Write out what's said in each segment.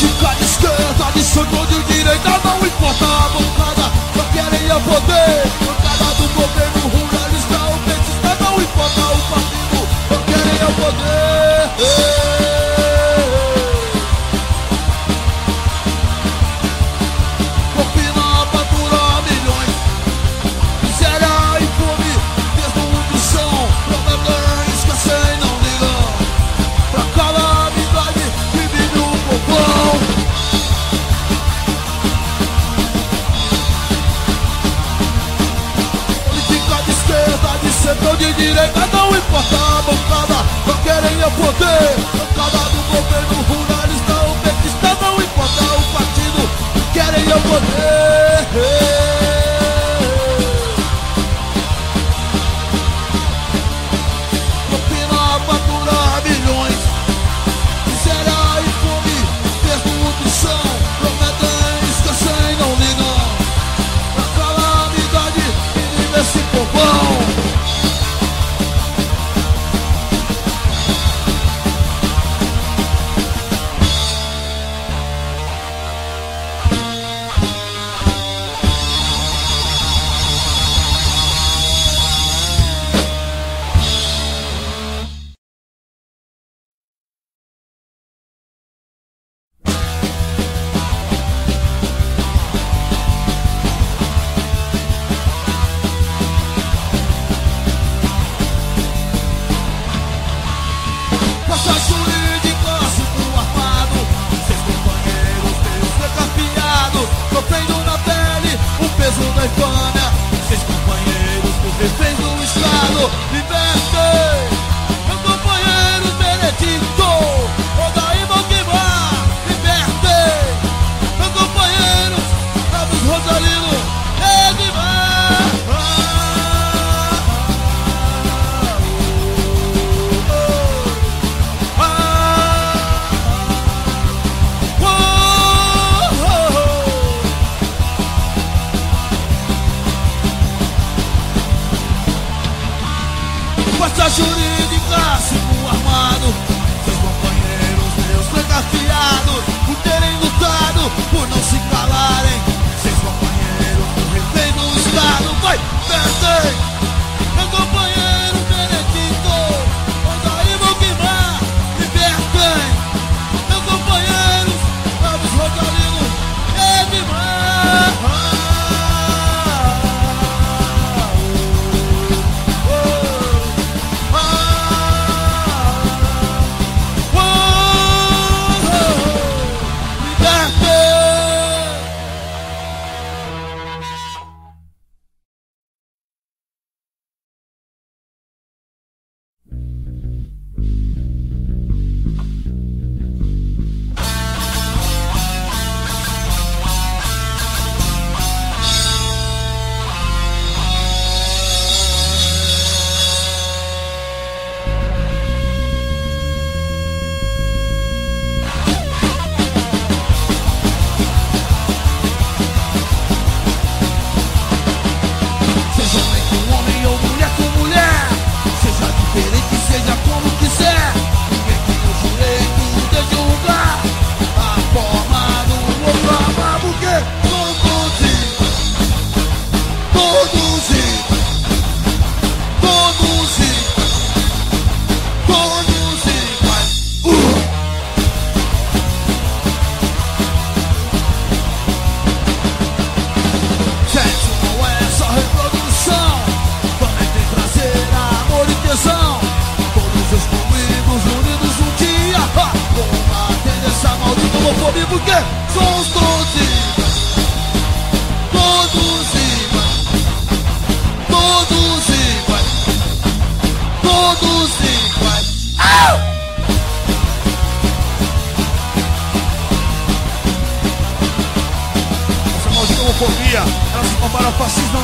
estica de esquerda, de centro, de direita, não importa a bancada, só querem o poder. Bancada do governo ruralista o petista, não importa o partido, só querem o poder. Brooklyn.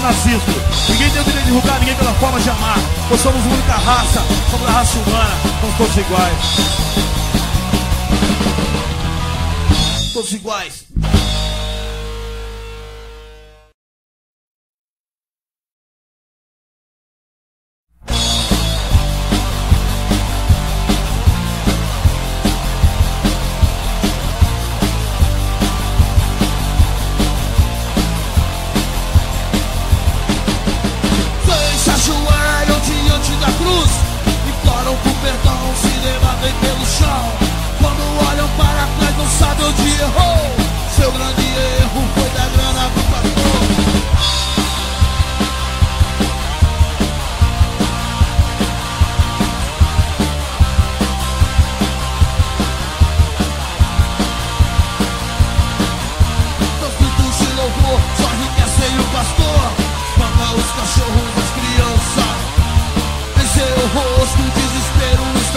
Ninguém tem o direito de julgar ninguém pela forma de amar. Nós somos uma única raça, somos a raça humana, somos todos iguais. Todos iguais. longe da cruz Imploram por perdão, se debatem pelo chão. Quando olham para trás não sabem onde errou. Seu grande erro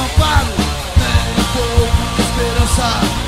amparo, nem um pouco de esperança.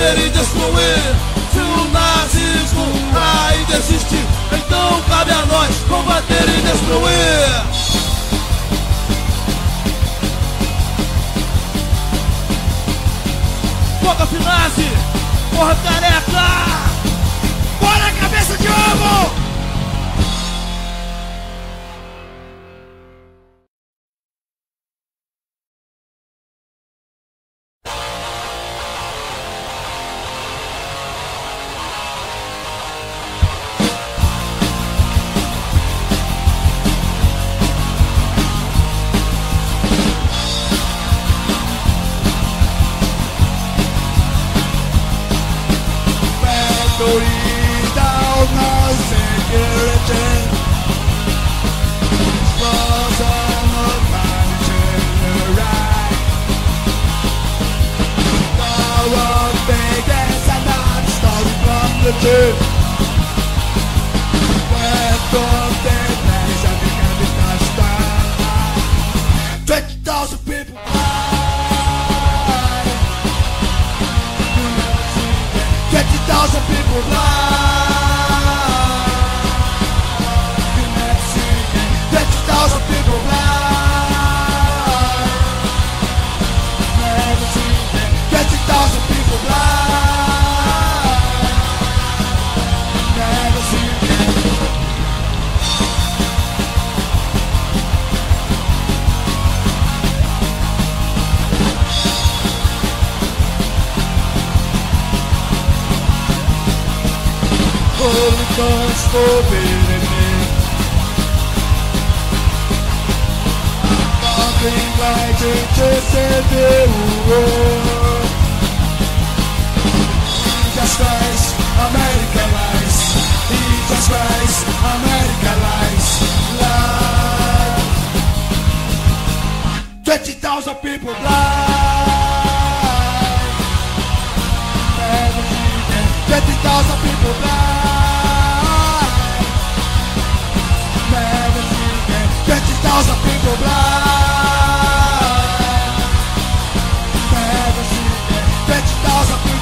naquele destruir Se o nazismo ainda existir Então cabe a nós combater e destruir. Boca Finazzi, porra careca! Bora cabeça de ovo! vai interceder Questões América Lies E Christ, America Lies Twenty 20,000 people die. 20,000 people die. 20,000 people blind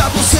deixa você